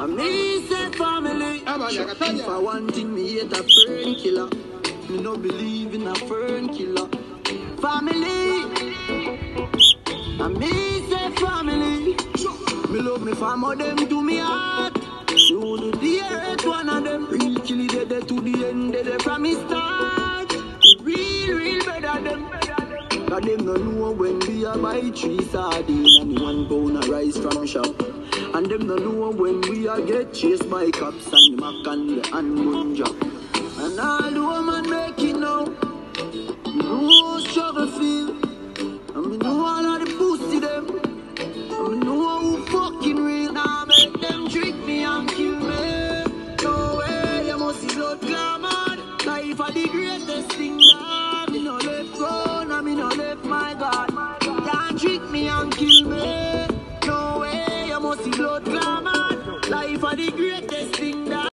And me say family. If I want thing, me hate a fern killer. Me no believe in a fern killer. Family. And me say family. Me love me family, them to me heart. You do the earth, one of them real kill it dead to the end, dead from me start. Real, real better them. Cause them no know when we are buy three sardine and one pound of rice from shop. And them no know when we are get chased by cops and mac and and munja. And all the woman make it now. How struggle feel. And me know all of the pussy them. And me know who fucking real. Now make them trick me and kill me. No way, you must see blood glamour. Life are the greatest thing that me no left grown and me no left my God. Can't trick me and kill me. Blood glamour. Life are the greatest thing that.